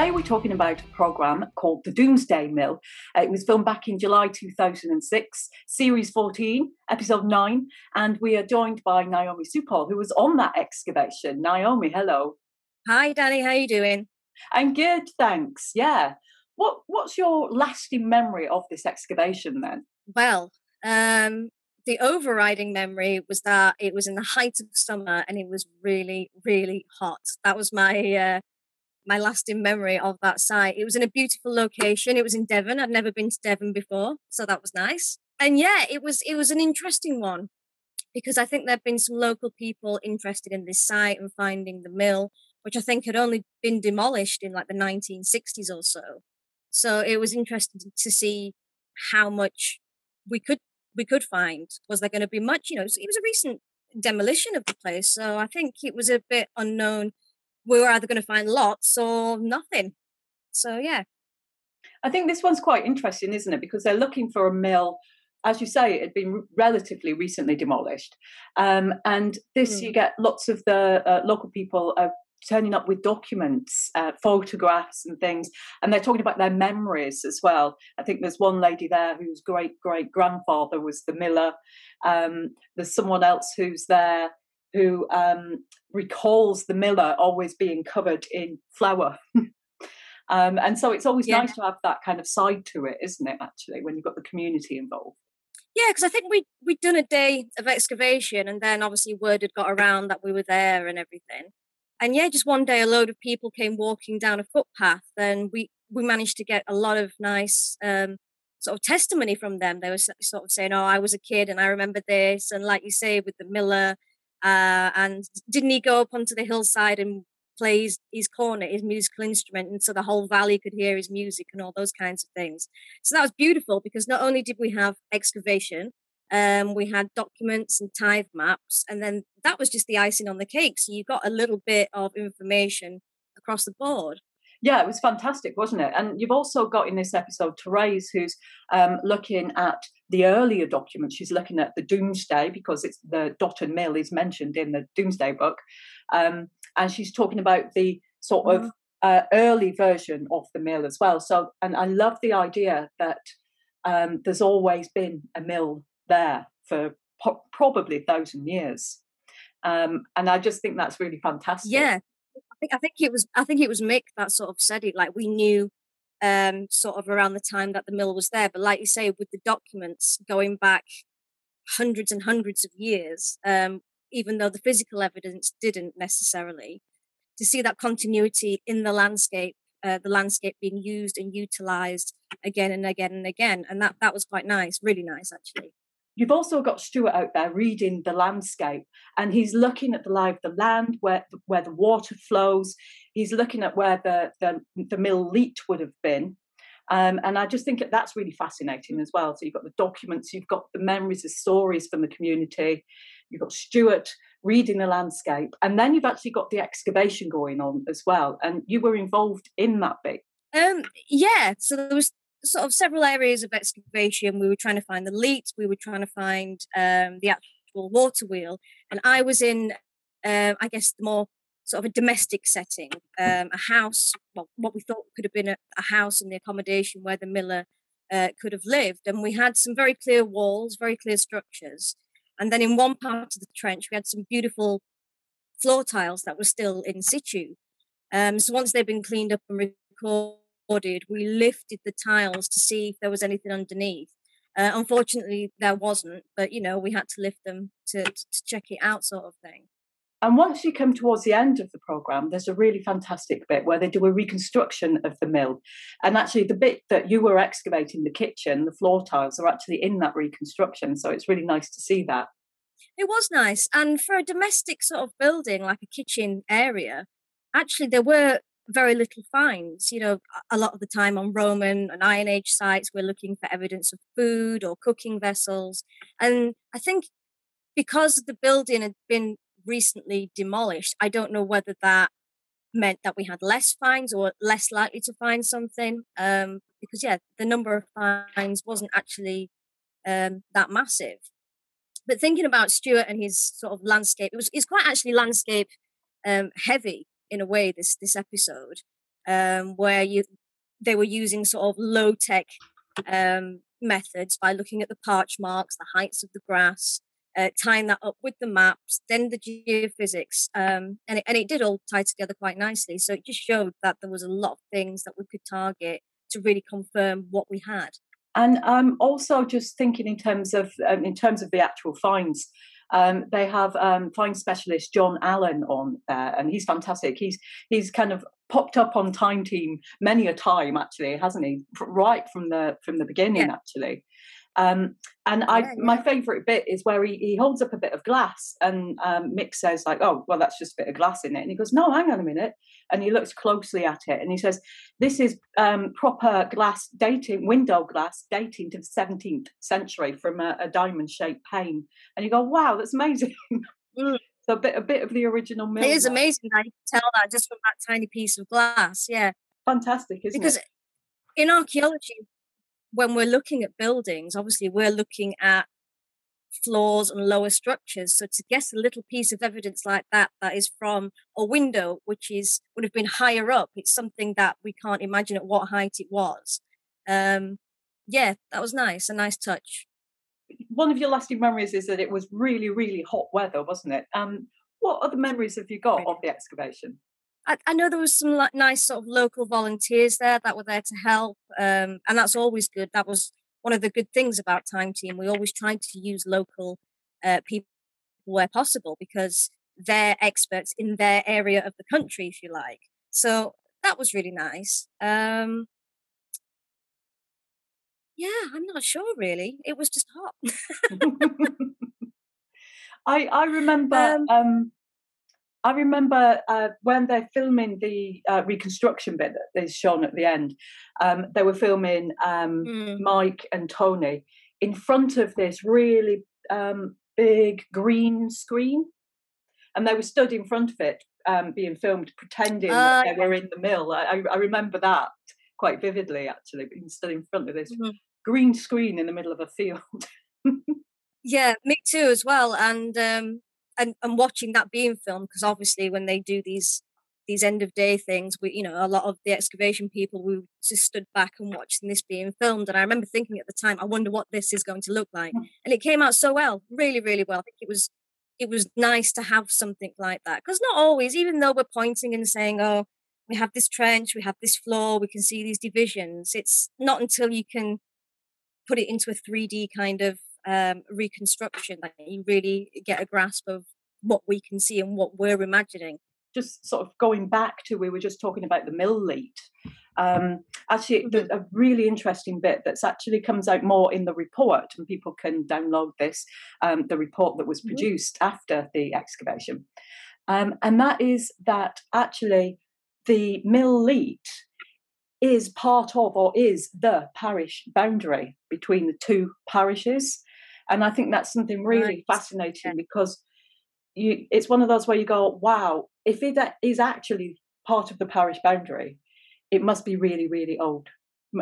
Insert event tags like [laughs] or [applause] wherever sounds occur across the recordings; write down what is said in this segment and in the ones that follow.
Today we're talking about a programme called The Domesday Mill. Uh, it was filmed back in July 2006, Series 14, Episode 9, and we are joined by Naomi Sewpaul, who was on that excavation. Naomi, hello. Hi, Dani, how are you doing? I'm good, thanks. Yeah. What What's your lasting memory of this excavation then? Well, um, the overriding memory was that it was in the height of summer and it was really, really hot. That was my uh, my lasting memory of that site. It was in a beautiful location. It was in Devon. I'd never been to Devon before, so that was nice. And yeah, it was it was an interesting one because I think there've been some local people interested in this site and finding the mill, which I think had only been demolished in like the 1960s or so. So it was interesting to see how much we could we could find. Was there going to be much? You know, it was a recent demolition of the place, so I think it was a bit unknown we were either going to find lots or nothing. So yeah. I think this one's quite interesting, isn't it? Because they're looking for a mill, as you say, it had been relatively recently demolished, um, and this mm. you get lots of the uh, local people are turning up with documents, uh, photographs, and things, and they're talking about their memories as well. I think there's one lady there whose great great grandfather was the miller. Um, there's someone else who's there who um, recalls the miller always being covered in flour. [laughs] um, and so it's always yeah. nice to have that kind of side to it, isn't it, actually, when you've got the community involved? Yeah, because I think we we'd done a day of excavation, and then obviously word had got around that we were there and everything. And yeah, just one day, a load of people came walking down a footpath, and we we managed to get a lot of nice um, sort of testimony from them. They were sort of saying, "Oh, I was a kid, and I remember this," and like you say, with the Miller, uh, and didn't he go up onto the hillside and play his, his his musical instrument, and so the whole valley could hear his music and all those kinds of things. So that was beautiful because not only did we have excavation, um, we had documents and tithe maps, and then that was just the icing on the cake. So you got a little bit of information across the board yeah, it was fantastic, wasn't it? And you've also got in this episode Therese, who's um, looking at the earlier documents. She's looking at the Domesday because it's the Dotton Mill is mentioned in the Domesday book, um, and she's talking about the sort mm-hmm. of uh, early version of the mill as well. So, and I love the idea that um, there's always been a mill there for po- probably a thousand years. Um, and I just think that's really fantastic. Yeah, think I think it was I think it was Mick that sort of said it. Like we knew um, sort of around the time that the mill was there, but like you say, with the documents going back hundreds and hundreds of years, um, even though the physical evidence didn't necessarily, to see that continuity in the landscape, uh, the landscape being used and utilized again and again and again, and that that was quite nice, really nice actually. You've also got Stuart out there reading the landscape, and he's looking at the lie of the land, where where the water flows. He's looking at where the the, the mill leat would have been, um, and I just think that's really fascinating as well. So you've got the documents, you've got the memories, the stories from the community. You've got Stuart reading the landscape, and then you've actually got the excavation going on as well. And you were involved in that bit. Um, yeah, so there was sort of several areas of excavation. We were trying to find the leat, we were trying to find um, the actual water wheel, and I was in, um, I guess, the more sort of a domestic setting, um, a house, well, what we thought could have been a, a house and the accommodation where the miller uh, could have lived. And we had some very clear walls, very clear structures. And then in one part of the trench, we had some beautiful floor tiles that were still in situ. Um, so once they've been cleaned up and recorded, we lifted the tiles to see if there was anything underneath. Uh, unfortunately, there wasn't, but you know, we had to lift them to, to check it out, sort of thing. And once you come towards the end of the program, there's a really fantastic bit where they do a reconstruction of the mill. And actually, the bit that you were excavating, the kitchen, the floor tiles, are actually in that reconstruction. So it's really nice to see that. It was nice. And for a domestic sort of building, like a kitchen area, actually, there were very little finds. You know, a lot of the time on Roman and Iron Age sites, we're looking for evidence of food or cooking vessels. And I think because the building had been recently demolished, I don't know whether that meant that we had less finds or less likely to find something. Um, because, yeah, the number of finds wasn't actually um, that massive. But thinking about Stuart and his sort of landscape, it was it's quite actually landscape um, heavy in a way this this episode um, where you they were using sort of low tech um, methods by looking at the parch marks, the heights of the grass, uh, tying that up with the maps, then the geophysics, um, and it, and it did all tie together quite nicely. So it just showed that there was a lot of things that we could target to really confirm what we had. And I'm also just thinking in terms of um, in terms of the actual finds. Um, they have um, find specialist John Allan on there, and he's fantastic. He's he's kind of popped up on Time Team many a time, actually, hasn't he? Right from the from the beginning, yeah. actually. Um, and I, yeah, my favourite bit is where he, he holds up a bit of glass, and um, Mick says like, "Oh, well, that's just a bit of glass in it," and he goes, "No, hang on a minute," and he looks closely at it, and he says, "This is um, proper glass dating, window glass dating to the 17th century from a, a diamond-shaped pane," and you go, "Wow, that's amazing." Mm. [laughs] so a bit, a bit of the original. Mill it is amazing you can tell that just from that tiny piece of glass. Yeah, fantastic, isn't because it? Because in archaeology, when we're looking at buildings, obviously we're looking at floors and lower structures. So to get a little piece of evidence like that, that is from a window, which is would have been higher up, it's something that we can't imagine at what height it was. Um, yeah, that was nice, a nice touch. One of your lasting memories is that it was really, really hot weather, wasn't it? Um, what other memories have you got really? of the excavation? I, I, know there was some like, nice sort of local volunteers there that were there to help, um, and that's always good. That was one of the good things about Time Team. We always tried to use local uh, people where possible because they're experts in their area of the country, if you like. So that was really nice. Um, yeah, I'm not sure really. It was just hot. [laughs] I I remember [laughs] um, um, I remember uh, when they're filming the uh, reconstruction bit that is shown at the end, um, they were filming um, mm. Mick and Tony in front of this really um, big green screen. And they were stood in front of it, um, being filmed, pretending uh, that they were in the mill. I, I, remember that quite vividly, actually, being stood in front of this mm-hmm. green screen in the middle of a field. [laughs] yeah, me too, as well. And um, and, and watching that being filmed because obviously when they do these these end of day things we you know a lot of the excavation people we just stood back and watching this being filmed and i remember thinking at the time i wonder what this is going to look like mm. and it came out so well really really well i think it was it was nice to have something like that because not always even though we're pointing and saying oh we have this trench we have this floor we can see these divisions it's not until you can put it into a 3d kind of um, reconstruction that you really get a grasp of what we can see and what we're imagining. Just sort of going back to we were just talking about the mill leat. Um, actually, mm-hmm. there's a really interesting bit that's actually comes out more in the report, and people can download this. Um, the report that was mm-hmm. produced mm-hmm. after the excavation, um, and that is that actually the mill leat is part of or is the parish boundary between the two parishes and I think that's something really right. fascinating because you it's one of those where you go, wow, if it is actually part of the parish boundary, it must be really, really old.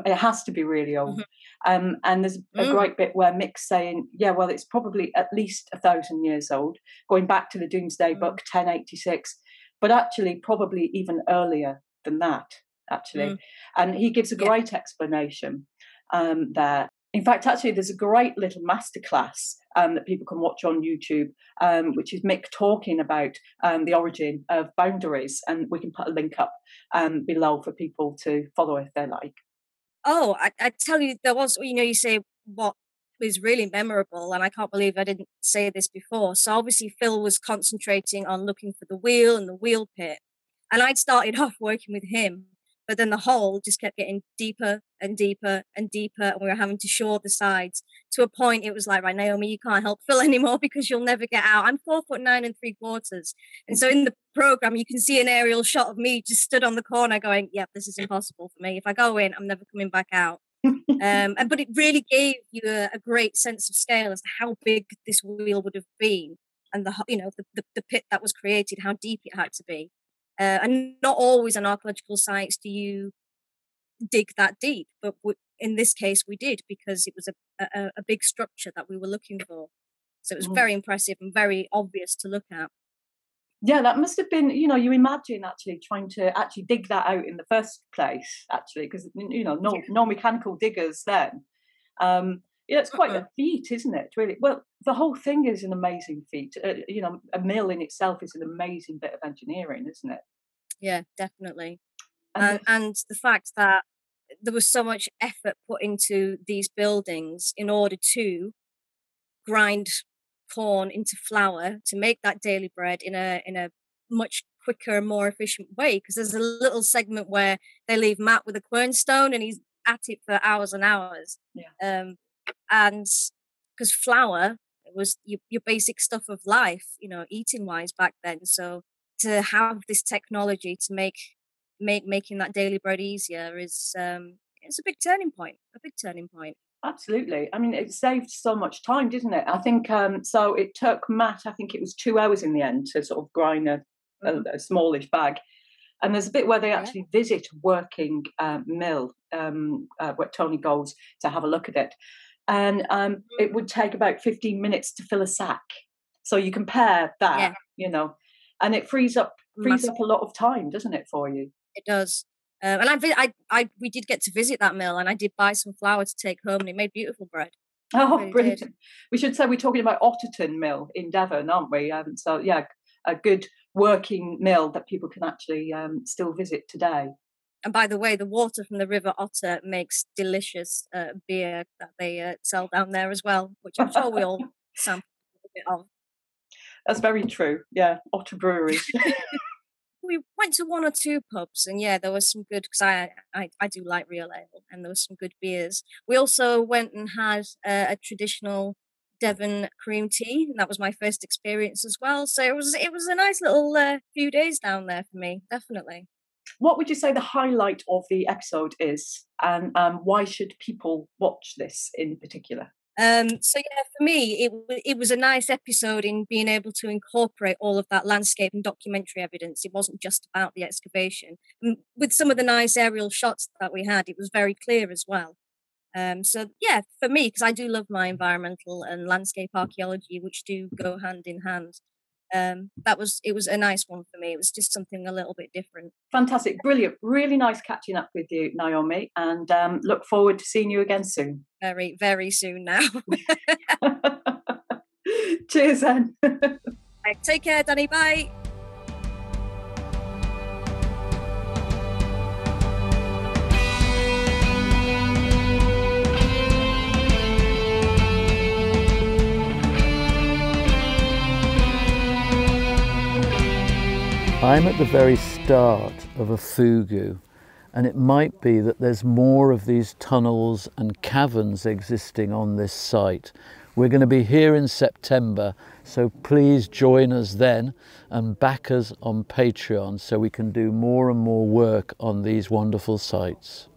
It has to be really old. Mm-hmm. Um, and there's a mm. great bit where Mick's saying, yeah, well, it's probably at least a thousand years old, going back to the Domesday mm. Book 1086, but actually probably even earlier than that, actually. Mm. And he gives a great yeah. explanation um, there. In fact, actually, there's a great little masterclass um, that people can watch on YouTube, um, which is Mick talking about um, the origin of boundaries, and we can put a link up um, below for people to follow if they like. Oh, I, I tell you, there was, you know, you say what is really memorable, and I can't believe I didn't say this before. So obviously, Phil was concentrating on looking for the wheel and the wheel pit, and I'd started [laughs] off working with him but then the hole just kept getting deeper and deeper and deeper, and we were having to shore the sides to a point. It was like, right, Naomi, you can't help Phil [laughs] anymore because you'll never get out. I'm four foot nine and three quarters, and so in the program, you can see an aerial shot of me just stood on the corner, going, "Yep, this is impossible for me. If I go in, I'm never coming back out." um, and but it really gave you a, a, great sense of scale as to how big this wheel would have been, and the you know the, the, the pit that was created, how deep it had to be. Uh, and not always on archaeological sites do you dig that deep, but in this case we did because it was a, a, a big structure that we were looking for. So it was mm. very impressive and very obvious to look at. Yeah, that must have been, you know, you imagine actually trying to actually dig that out in the first place, actually, because, you know, no, no mechanical diggers then. Um, yeah, it's quite uh-uh. a feat, isn't it? Really. Well, the whole thing is an amazing feat. Uh, you know, a mill in itself is an amazing bit of engineering, isn't it? Yeah, definitely. And, and, and the fact that there was so much effort put into these buildings in order to grind corn into flour to make that daily bread in a in a much quicker, more efficient way. Because there's a little segment where they leave Matt with a quernstone and he's at it for hours and hours. Yeah. Um, and because flour was your, your basic stuff of life, you know, eating wise back then. So to have this technology to make make making that daily bread easier is um, it's a big turning point. A big turning point. Absolutely. I mean, it saved so much time, didn't it? I think um, so. It took Matt, I think it was two hours in the end to sort of grind a, a, mm-hmm. a smallish bag. And there's a bit where they actually yeah. visit a working uh, mill um, uh, where Tony goes to have a look at it. And um, it would take about 15 minutes to fill a sack. So you compare that, yeah. you know, and it frees up frees Massive. up a lot of time, doesn't it, for you? It does. Um, and I, I, I, we did get to visit that mill, and I did buy some flour to take home, and it made beautiful bread. Oh, really brilliant! Did. We should say we're talking about Otterton Mill in Devon, aren't we? Um, so yeah, a good working mill that people can actually um, still visit today. And by the way, the water from the River Otter makes delicious uh, beer that they uh, sell down there as well, which I'm sure we all [laughs] sample a bit of. That's very true. Yeah, Otter Brewery. [laughs] we went to one or two pubs, and yeah, there was some good because I, I I do like real ale, and there was some good beers. We also went and had uh, a traditional Devon cream tea, and that was my first experience as well. So it was it was a nice little uh, few days down there for me, definitely. What would you say the highlight of the episode is, and um, why should people watch this in particular? Um, so yeah, for me, it it was a nice episode in being able to incorporate all of that landscape and documentary evidence. It wasn't just about the excavation. with some of the nice aerial shots that we had, it was very clear as well. Um, so yeah, for me, because I do love my environmental and landscape archaeology, which do go hand in hand um, that was it was a nice one for me. It was just something a little bit different. Fantastic, brilliant, really nice catching up with you, Naomi, and um, look forward to seeing you again soon. Very, very soon now. [laughs] Cheers, then. [laughs] Take care, Dani. Bye. I'm at the very start of a fugu and it might be that there's more of these tunnels and caverns existing on this site. We're going to be here in September, so please join us then and back us on Patreon so we can do more and more work on these wonderful sites.